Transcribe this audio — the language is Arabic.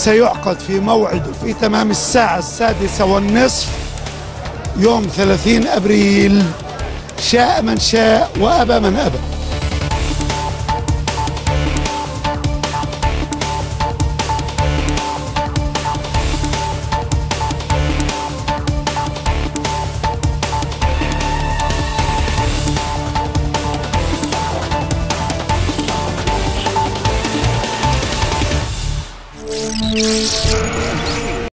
سيعقد في موعد في تمام الساعة السادسة والنصف يوم 30 أبريل. شاء من شاء وأبى من أبى. Música